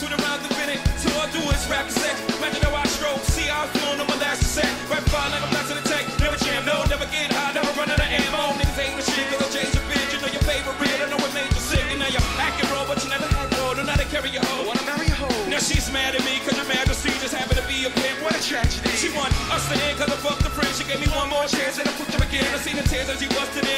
To the round the been. So I do is rap and sex. Imagine how I stroke. See I was feeling on my last set. Rap fire like I'm back to the tank. Never jam, no, never get high, never run out of ammo. Niggas ain't the shit, cause I changed the bitch. You know your favorite real. I know what made you sick. And now you're acting roll, but you never had no Don't know how to carry your hoe. Wanna marry a hoe? Now she's mad at me, cause to majesty just happened to be a pimp. What a tragedy. She want us to end, cause I fucked the friend. She gave me one more chance, and I fucked her again. I seen the tears as she busted it.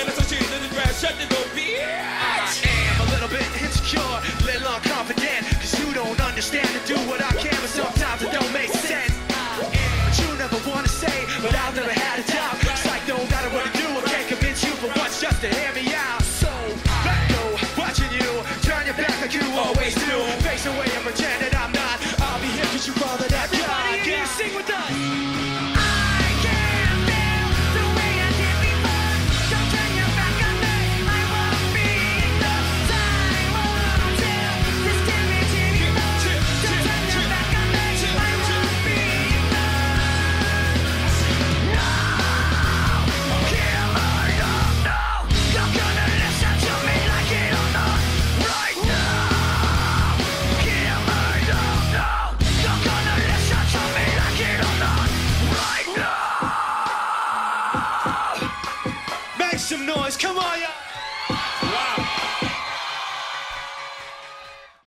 Always do. Face away and pretend noise. Come on, y'all.